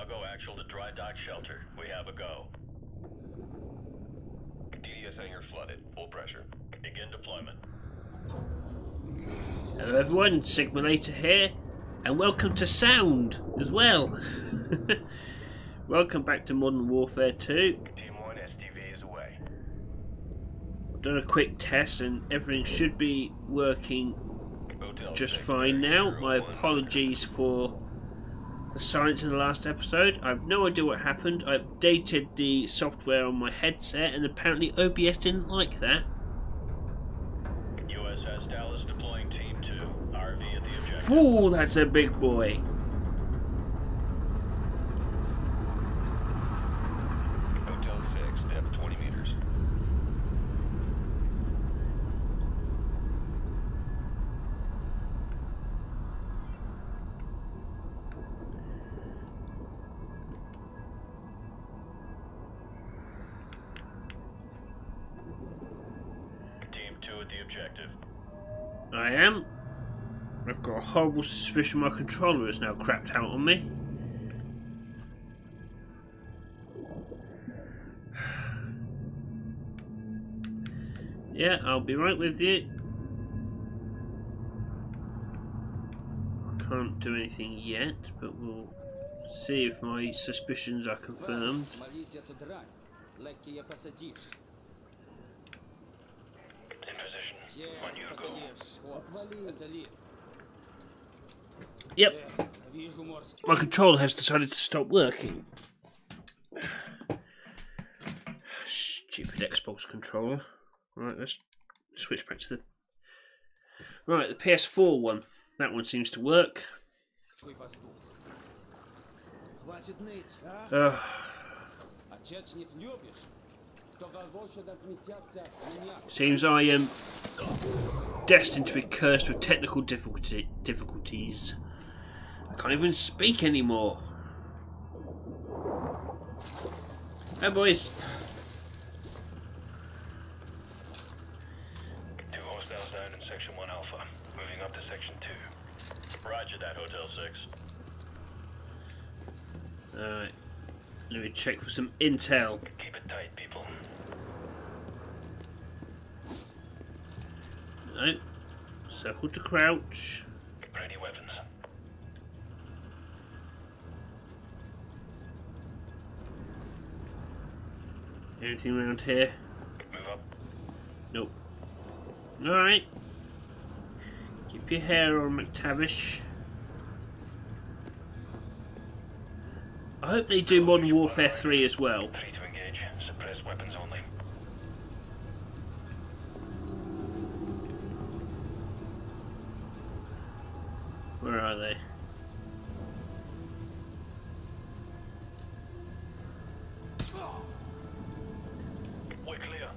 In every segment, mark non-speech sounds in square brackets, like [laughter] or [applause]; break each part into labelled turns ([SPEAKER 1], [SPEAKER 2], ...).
[SPEAKER 1] Chicago, actual to dry dock shelter. We have a go.
[SPEAKER 2] DDS hangar flooded. Full pressure.
[SPEAKER 1] Begin deployment.
[SPEAKER 3] Hello everyone, Sigma Later here, and welcome to Sound as well. [laughs] welcome back to Modern Warfare 2.
[SPEAKER 2] Team 1, SDV is away.
[SPEAKER 3] I've done a quick test and everything should be working
[SPEAKER 2] Hotel
[SPEAKER 3] just fine now. My apologies for the silence in the last episode. I have no idea what happened. I updated the software on my headset and apparently OBS didn't like that.
[SPEAKER 1] USS Dallas deploying Team 2. RV at the objective.
[SPEAKER 3] Ooh, that's a big boy.
[SPEAKER 1] Objective.
[SPEAKER 3] I am. I've got a horrible suspicion my controller is now crapped out on me. Yeah, I'll be right with you. I can't do anything yet, but we'll see if my suspicions are confirmed
[SPEAKER 4] yeah.
[SPEAKER 3] Yep. My controller has decided to stop working. Stupid Xbox controller. Right, let's switch back to the. Right, the PS4 one. That one seems to work.
[SPEAKER 4] Uh,
[SPEAKER 3] seems I am destined to be cursed with technical difficulty, difficulties. I can't even speak anymore. Hey, boys.
[SPEAKER 1] Two hostiles down in Section 1 Alpha. Moving up to Section 2. Roger that, Hotel 6.
[SPEAKER 3] Alright, let me check for some intel.
[SPEAKER 1] Keep it tight, people.
[SPEAKER 3] No. Circle to crouch.
[SPEAKER 1] Ready weapons.
[SPEAKER 3] Anything around here?
[SPEAKER 1] Move up.
[SPEAKER 3] Nope. Alright. Keep your hair on, McTavish. I hope they do Modern Warfare 3 as well. Are they?
[SPEAKER 1] We're clear.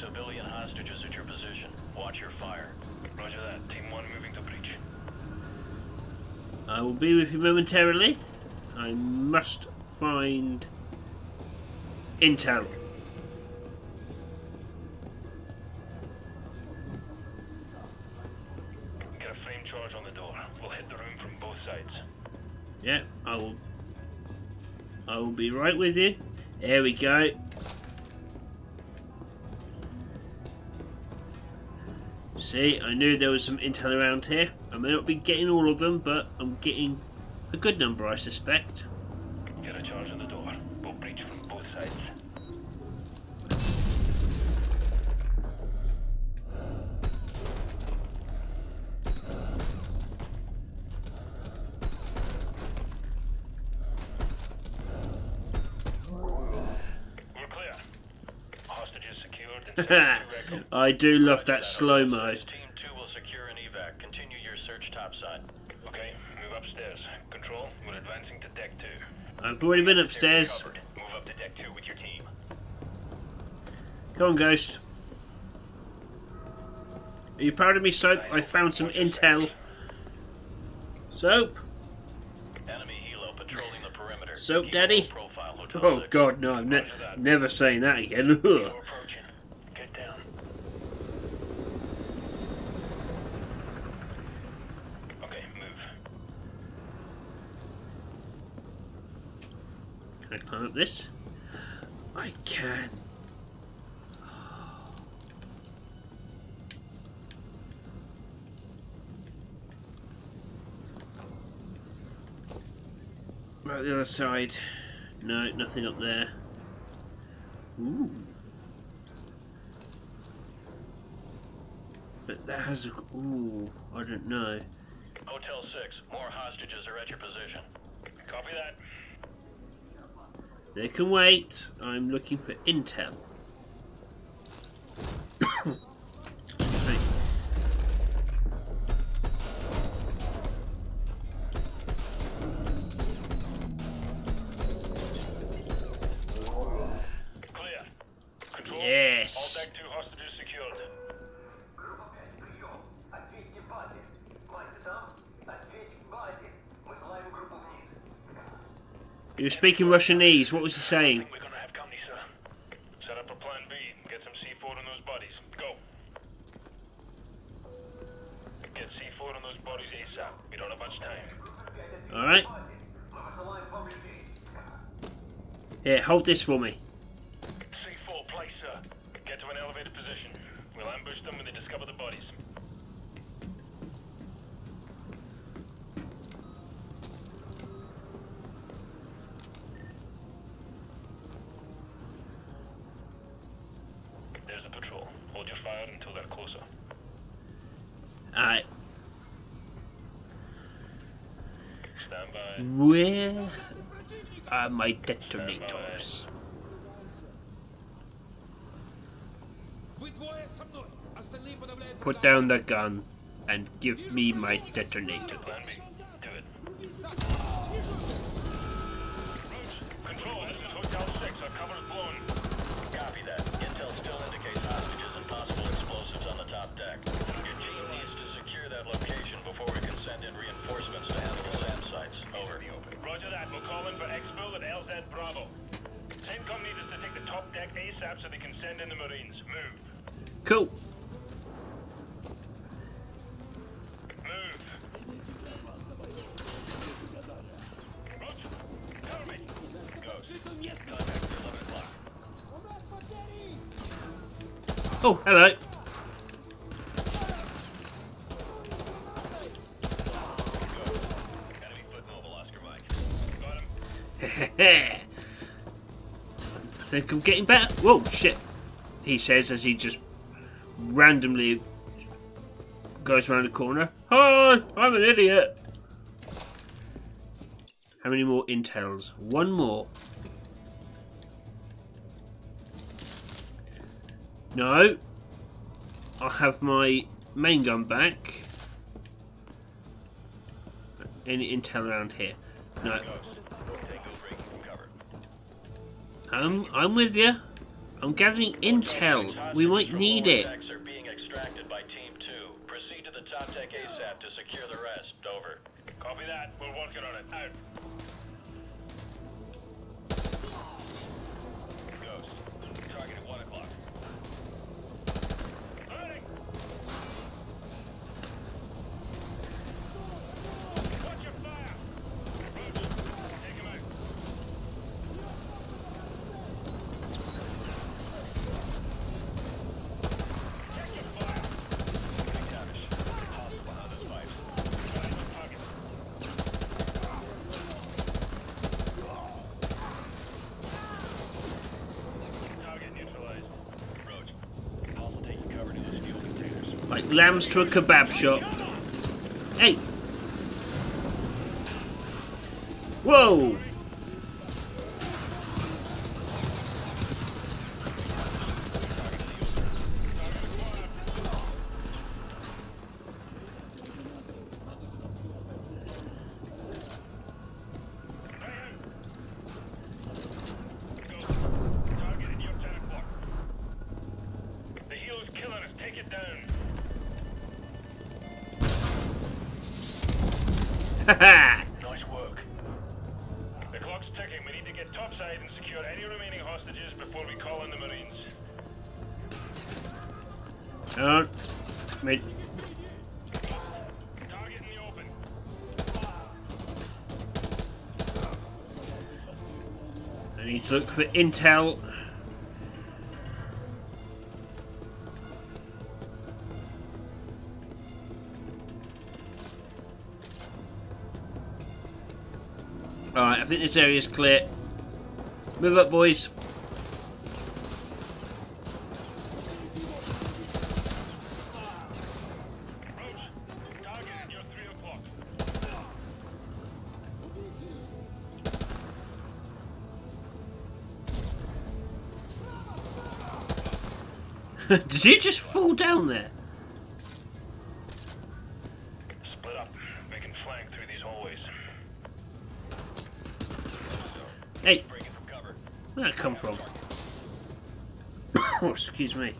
[SPEAKER 1] Civilian hostages at your position. Watch your fire. Roger that. Team 1 moving to breach.
[SPEAKER 3] I will be with you momentarily. I must find intel. Yeah, I will. I will be right with you. There we go. See, I knew there was some intel around here. I may not be getting all of them, but I'm getting a good number, I suspect.
[SPEAKER 1] Get a charge on the door. We'll breach from both sides. We're clear. Hostages secured. and safety record.
[SPEAKER 3] I do love that slow mo.
[SPEAKER 1] Team 2 will secure an evac. Continue your search topside. Okay, move upstairs. Control, we're advancing to deck 2.
[SPEAKER 3] I've already been upstairs.
[SPEAKER 1] Move up to deck 2 with your team.
[SPEAKER 3] Come on, Ghost. Are you proud of me, Soap? I found some intel. Soap?
[SPEAKER 1] Enemy helo patrolling the perimeter.
[SPEAKER 3] Soap Daddy?
[SPEAKER 1] low Profile, oh, Hotel
[SPEAKER 3] Oh. God, no! I'm ne- never saying that again. [laughs]
[SPEAKER 1] You're
[SPEAKER 3] Ugh.
[SPEAKER 1] approaching. Get down. Okay, move.
[SPEAKER 3] This? I can. Right, the other side. No, nothing up there. Ooh. But that has a. Ooh, I don't know.
[SPEAKER 1] Hotel 6, more hostages are at your position. Copy that.
[SPEAKER 3] They can wait. I'm looking for intel. You're speaking Russianese. What was he saying?
[SPEAKER 1] Set up a plan B. Get some on those bodies. Go. Get on those bodies ASAP. We don't have much time.
[SPEAKER 5] Alright.
[SPEAKER 3] Here, hold this for me. Down the gun and give me my detonator.
[SPEAKER 1] Plan
[SPEAKER 3] Oh,
[SPEAKER 1] him.
[SPEAKER 3] I [laughs] think I'm getting better. Whoa, shit. He says as he just randomly goes around the corner. Hi, I'm an idiot. How many more intels? One more. No. I'll have my main gun back. Any intel around here? No. I'm I'm with you. I'm gathering intel. We might need it.
[SPEAKER 1] Decks are being extracted by Team 2. Proceed to the top deck ASAP to secure the rest. Over. Copy that. We're working on it. Out. Ghost. Target at 1 o'clock. Firing! Watch your fire! Roger. Take him out. Check your fire! Tavish. Hostile behind those pipes. Got it. Target. Target neutralized. Roach. Hostile taking cover to those fuel containers.
[SPEAKER 3] Like lambs to a kebab shop. Hey! Whoa! [laughs]
[SPEAKER 1] nice work. The clock's ticking. We need to get topside and secure any remaining hostages before we call in the Marines. Oh, wait. I
[SPEAKER 3] need to look for intel. think this area is clear. Move up, boys. [laughs] Did you just fall down there? Hey! where'd that come from? [coughs] oh, excuse me.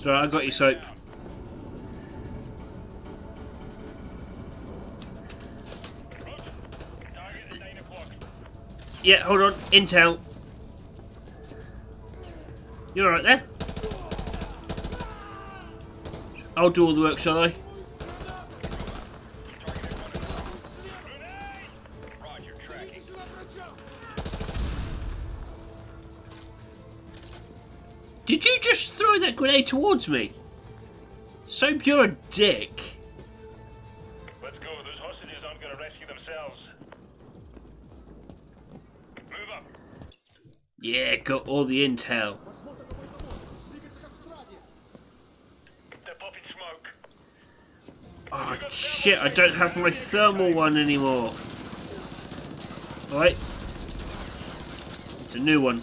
[SPEAKER 3] Sorry, I got your soap. Yeah, hold on. Intel. You alright there? I'll do all the work, shall I? Did you just throw that grenade towards me? Soap, you're a dick.
[SPEAKER 6] Let's go. Those hostages aren't going to rescue themselves. Move up.
[SPEAKER 3] Yeah, got all the intel. Oh, shit, I don't have my thermal one anymore. Alright. It's a new one.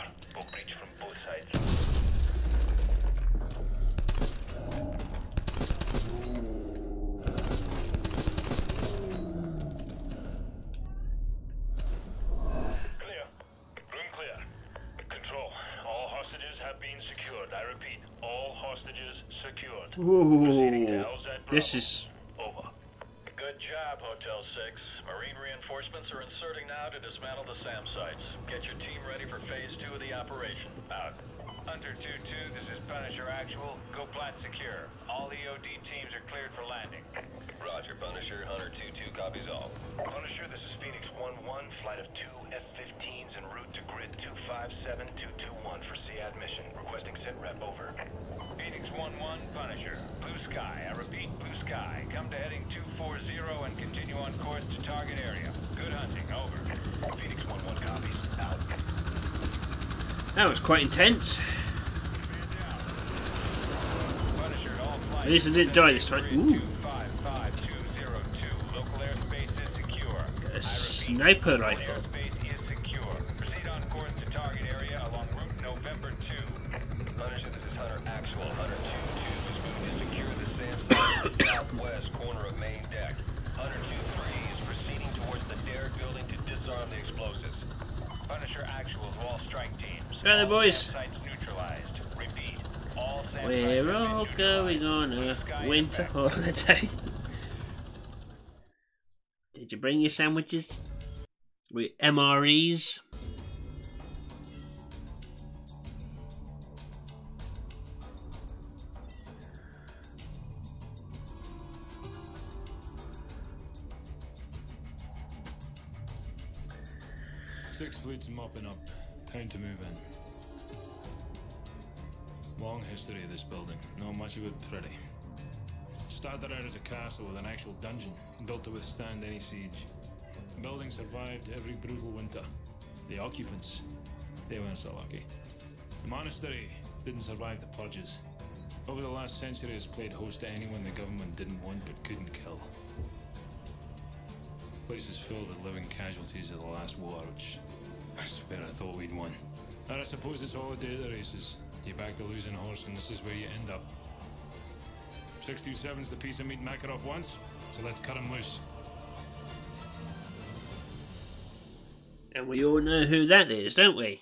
[SPEAKER 6] siz That
[SPEAKER 3] was quite intense. At least I didn't die this time. Ooh. A sniper rifle. winter holiday. [laughs] Did you bring your sandwiches? With MREs?
[SPEAKER 7] Six fleets mopping up. Time to move in. Long history of this building. Not much of it pretty. Started out as a castle with an actual dungeon, built to withstand any siege. The building survived every brutal winter. The occupants, they weren't so lucky. The monastery didn't survive the purges. Over the last century, has played host to anyone the government didn't want but couldn't kill. Place is filled with living casualties of the last war, which I swear I thought we'd won. And I suppose it's all a day of the races. You back the losing horse, and this is where you end up. 627's the piece of meat Makarov wants, so let's cut him loose.
[SPEAKER 3] And we all know who that is, don't we?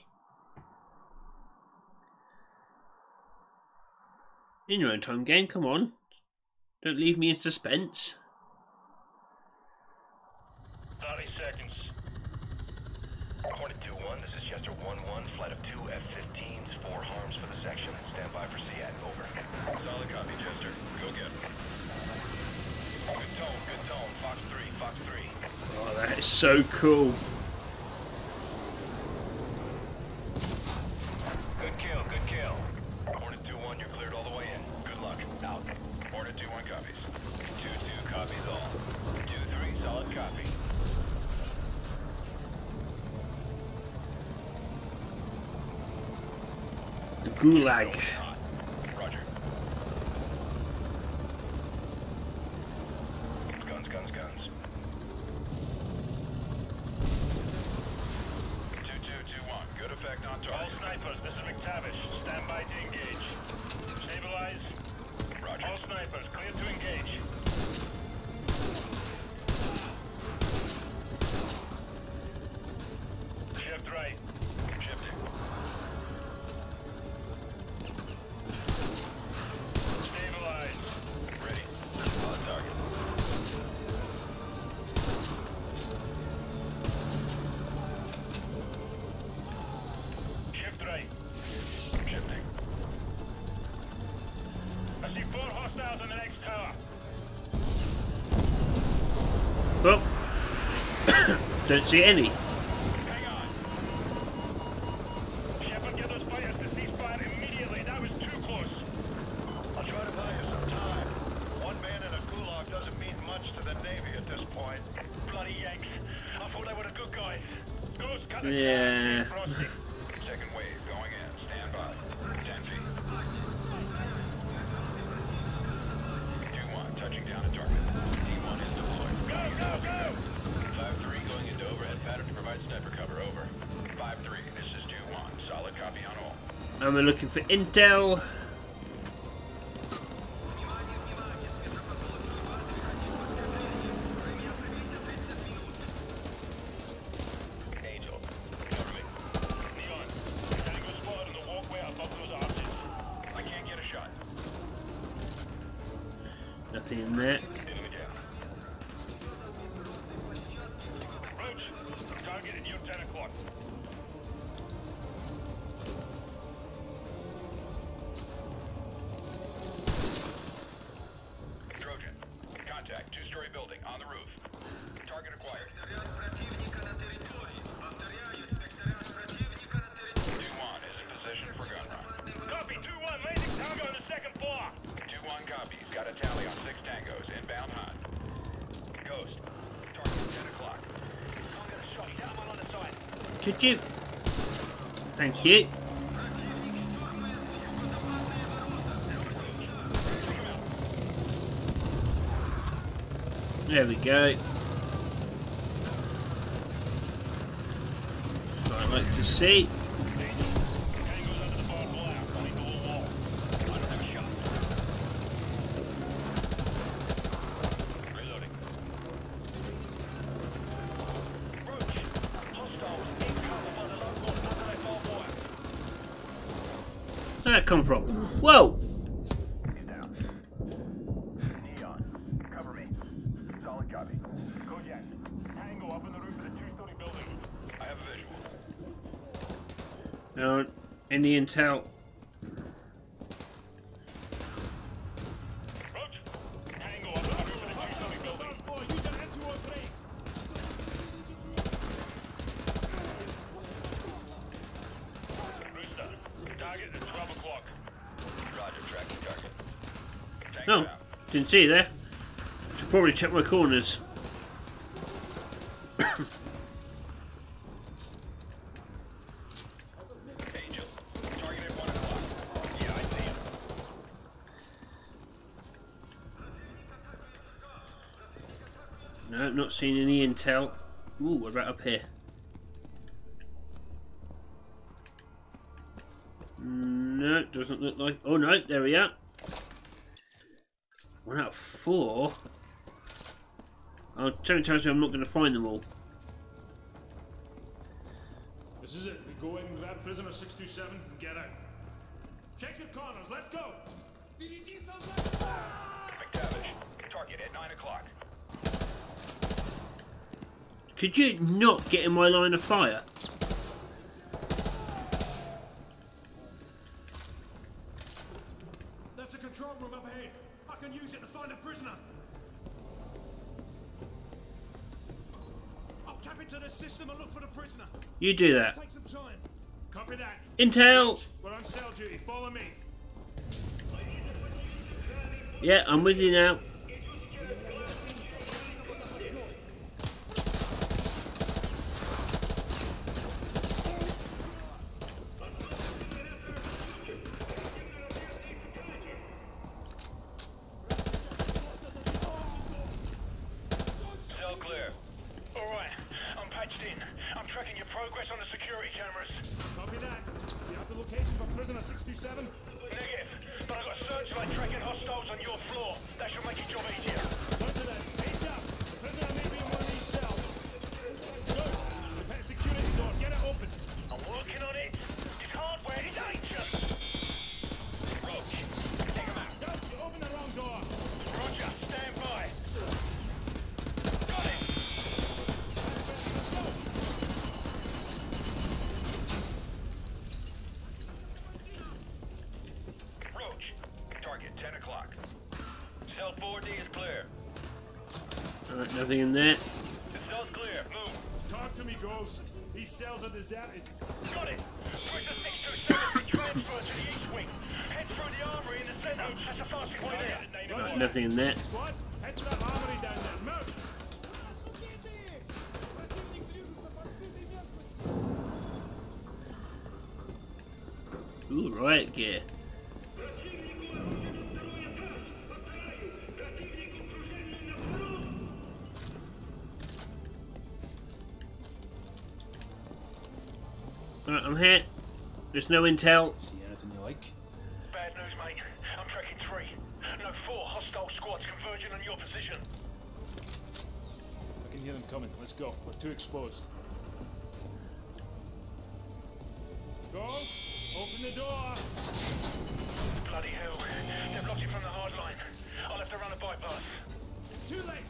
[SPEAKER 3] In your own time, game, come on. Don't leave me in suspense.
[SPEAKER 1] 30 seconds.
[SPEAKER 2] Hornet 2-1, this is Chester 1-1, flight of two F-15s, four harms for the section. Stand by for SEAD, over.
[SPEAKER 1] Solid copy, Chester. Go get 'em.
[SPEAKER 2] Good tone, good tone. Fox 3, Fox 3.
[SPEAKER 3] Oh, that is so cool.
[SPEAKER 2] Good kill, good kill. Hornet 2-1, you're cleared all the way in. Good luck. Out.
[SPEAKER 1] Hornet 2-1 copies.
[SPEAKER 2] 2-2 copies all. 2-3, solid copy.
[SPEAKER 3] The Gulag.
[SPEAKER 1] Hostiles on the next tower.
[SPEAKER 3] Oh. [coughs] Don't see any.
[SPEAKER 1] We're
[SPEAKER 3] Could you? Thank you. There we go. What I'd like to see.
[SPEAKER 1] Tango's under the barbed wire. Running the whole wall.
[SPEAKER 2] I don't have a shot. Reloading.
[SPEAKER 1] Roach. Hostiles in cover by the local satellite barbed wire.
[SPEAKER 3] Where'd that come from? Whoa!
[SPEAKER 2] He's down. Neon. Cover me. Solid copy.
[SPEAKER 1] Kojak. Tango up on the roof of the two-story building.
[SPEAKER 2] I have a visual.
[SPEAKER 3] No, any intel? See there. Should probably check my corners.
[SPEAKER 2] Angel, target at 1 o'clock. Yeah, I see.
[SPEAKER 3] No, not seeing any intel. Ooh, what about up here? Mm, no, doesn't look like. Oh no, there we are. One out of four. Oh, Tony tells me I'm not going to find them all.
[SPEAKER 7] This is it. We go in, grab prisoner 627, and get out. Check your corners. Let's go.
[SPEAKER 2] McTavish, target at 9 o'clock.
[SPEAKER 3] Could you not get in my line of fire?
[SPEAKER 4] That's a control room up ahead. I can use it to find a prisoner. I'll tap into the system and look for the prisoner.
[SPEAKER 3] You do that.
[SPEAKER 4] Take some time.
[SPEAKER 7] Copy that.
[SPEAKER 3] Intel!
[SPEAKER 7] We're on cell duty. Follow me.
[SPEAKER 3] Yeah, I'm with you now. Nothing in there.
[SPEAKER 2] The cell's clear. Move.
[SPEAKER 7] Talk to me, Ghost. These cells are deserted.
[SPEAKER 8] Got it. Prisoner 627 been transferred to the east wing. Head through the armory in the center. That's the fastest way there.
[SPEAKER 3] Nothing in there. There's no intel.
[SPEAKER 7] See anything you like?
[SPEAKER 8] Bad news, mate. I'm tracking three. No, four hostile squads converging on your position.
[SPEAKER 7] I can hear them coming. Let's go. We're too exposed. Ghost, open the door.
[SPEAKER 8] Bloody hell. They've blocked it from the hard line. I'll have to run a bypass.
[SPEAKER 7] Too late.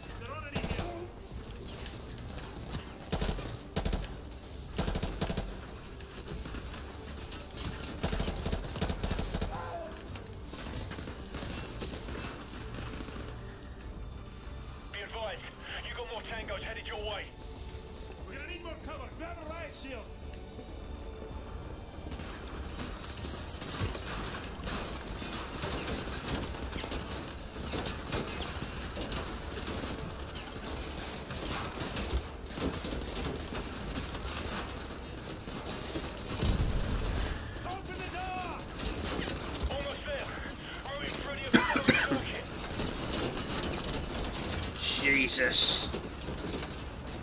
[SPEAKER 3] Jesus.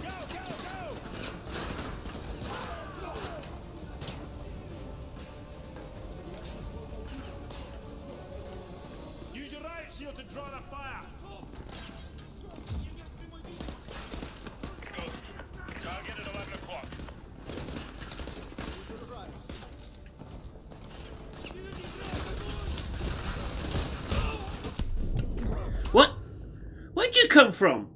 [SPEAKER 7] Go, go, go! Use your riot shield to draw the fire.
[SPEAKER 8] Target at 11 o'clock.
[SPEAKER 3] What? Where'd you come from?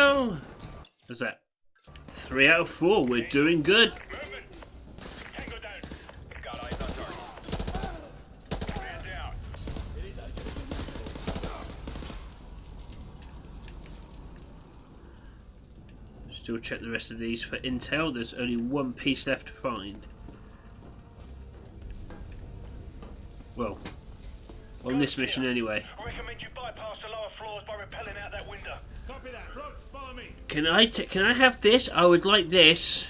[SPEAKER 3] Three out of four. We're doing good. Still check the rest of these for intel. There's only one piece left to find. this mission anyway.
[SPEAKER 8] i recommend you bypass the lower floors by rappelling out
[SPEAKER 3] Can I can I have this? I would like this.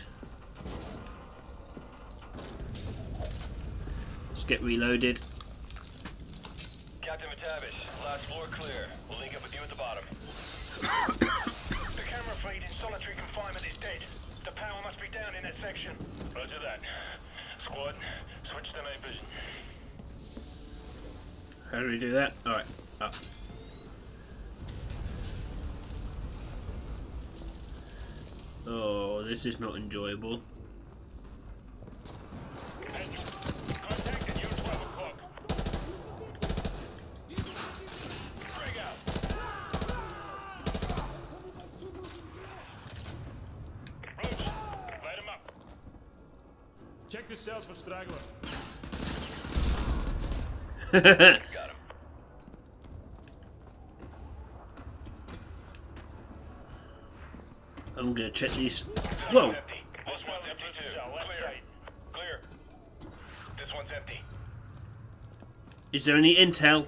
[SPEAKER 3] Let's get reloaded.
[SPEAKER 2] Captain McTavish, last floor clear. We'll link up with you at the bottom. [coughs]
[SPEAKER 8] the camera feed in solitary confinement is dead. The power must be down in that section. Roger that. Squad, switch to night vision.
[SPEAKER 3] How do we do that? Alright, up. Oh, this is not enjoyable.
[SPEAKER 7] Check the cells for straggler. [laughs]
[SPEAKER 3] check these. Whoa! Is there any intel?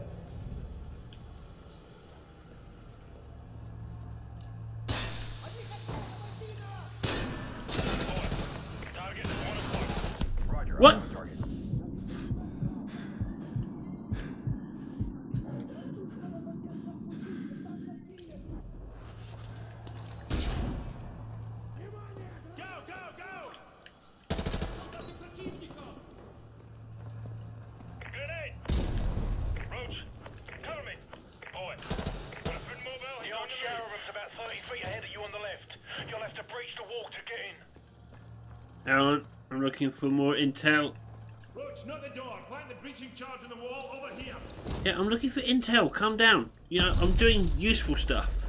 [SPEAKER 7] What?
[SPEAKER 3] looking for more intel.
[SPEAKER 7] Roach, not the door. Plant the breaching charge on the wall over here.
[SPEAKER 3] Yeah, I'm looking for intel. Calm down. You know, I'm doing useful stuff.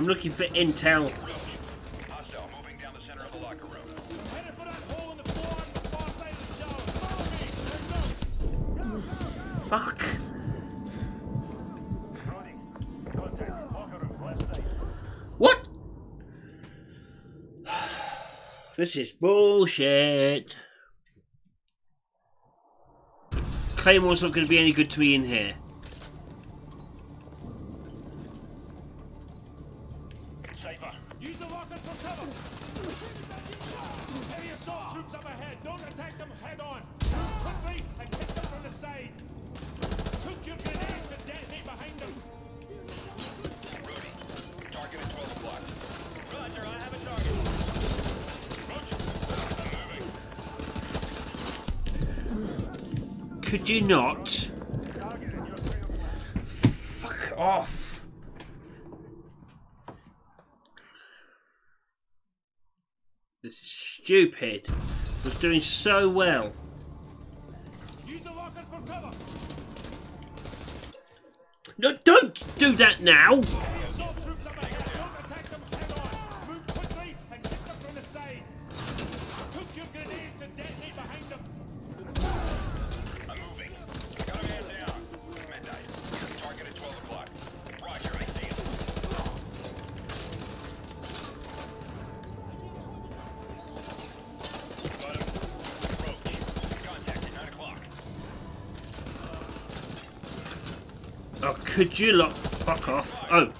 [SPEAKER 3] I'm looking for intel. Fuck. What? [sighs] This is bullshit. Claymore's not going to be any good to me in here. Could you not? Fuck off. This is stupid. I Was doing so well. No, don't do that now. Could you lot fuck off? Oh,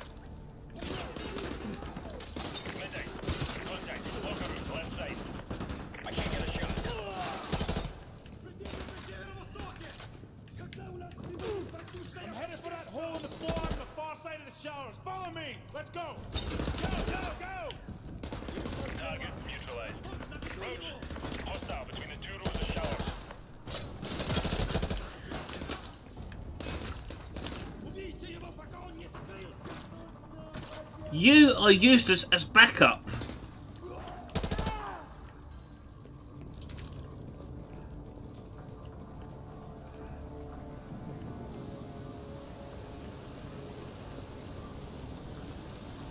[SPEAKER 3] are useless as backup.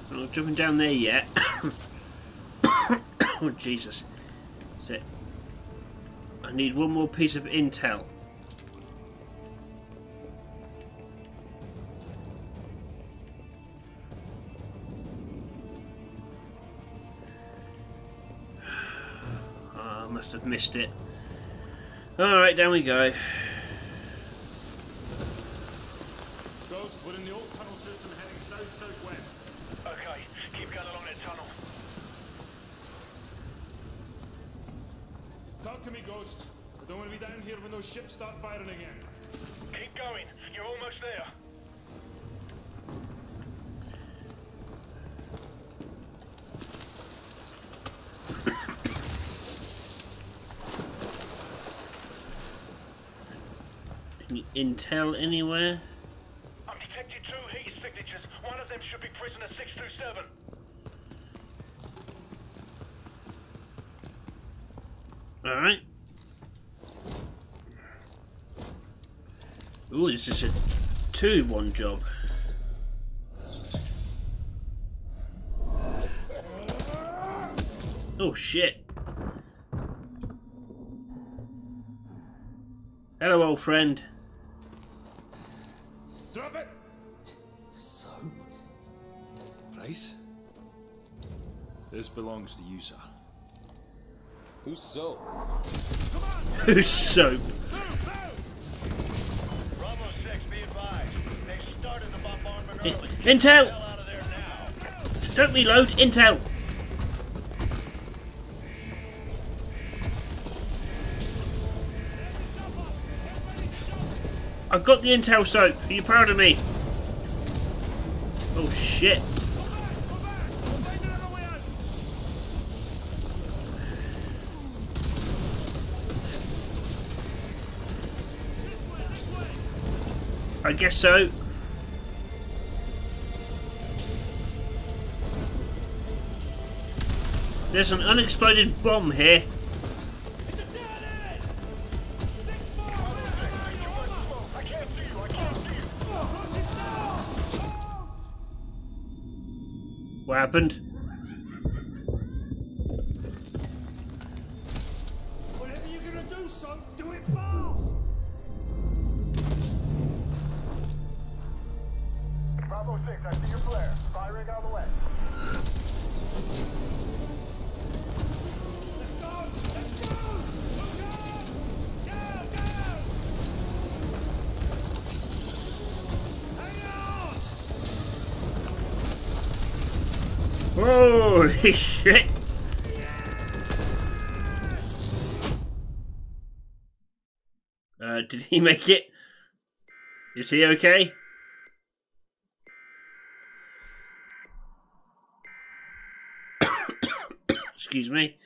[SPEAKER 3] I'm not jumping down there yet. [coughs] oh Jesus! I need one more piece of intel. Must have missed it. Alright, down we go.
[SPEAKER 7] Ghost, we're in the old tunnel system heading south-southwest.
[SPEAKER 8] Okay, keep going along that tunnel.
[SPEAKER 7] Talk to me, Ghost. I don't want to be down here when those ships start firing again.
[SPEAKER 8] Keep going. You're almost there.
[SPEAKER 3] Any intel anywhere?
[SPEAKER 8] I'm detecting two heat signatures. One of them should be prisoner 627.
[SPEAKER 3] Alright. Ooh, this is a 2-1 job. Oh shit. Hello, old friend.
[SPEAKER 7] Drop it!
[SPEAKER 2] So? Place? This belongs to you, sir. Who's so? [laughs]
[SPEAKER 3] Who's Soap?
[SPEAKER 8] Bravo 6, be advised. They started the bombardment early.
[SPEAKER 3] Intel!
[SPEAKER 8] Hell out of there now.
[SPEAKER 3] Don't reload, intel! I've got the intel Soap. Are you proud of me? Oh shit. I guess so. There's an unexploded bomb here. Happened?
[SPEAKER 7] Whatever you're gonna do, son, do it fast!
[SPEAKER 3] Holy [laughs] shit! Uh, did he make it? Is he okay? [coughs] Excuse me.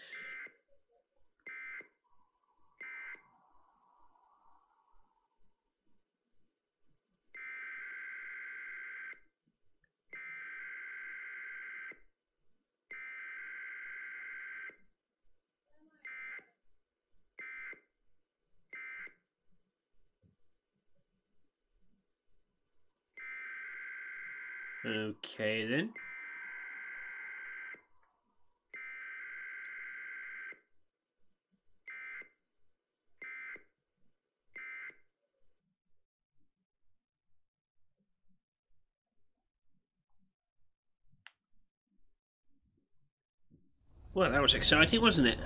[SPEAKER 3] Okay then. Well, that was exciting, wasn't it?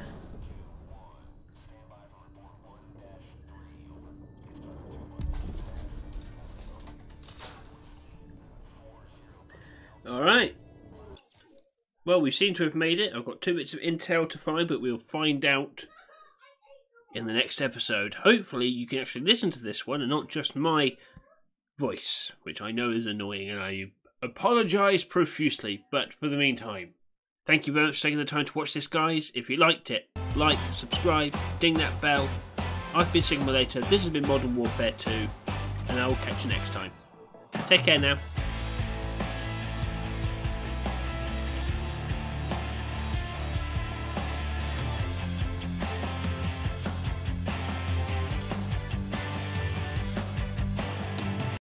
[SPEAKER 3] Well, we seem to have made it. I've got two bits of intel to find, but we'll find out in the next episode. Hopefully, you can actually listen to this one and not just my voice, which I know is annoying, and I apologise profusely. But for the meantime, thank you very much for taking the time to watch this, guys. If you liked it, like, subscribe, ding that bell. I've been Sigma Later. This has been Modern Warfare 2, and I will catch you next time. Take care now.